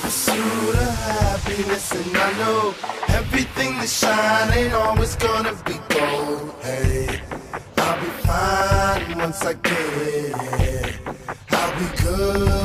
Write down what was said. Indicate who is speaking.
Speaker 1: Pursuit of happiness, and I know everything that shine ain't always gonna be gold. Hey, I'll be fine once I get it. I'll be good.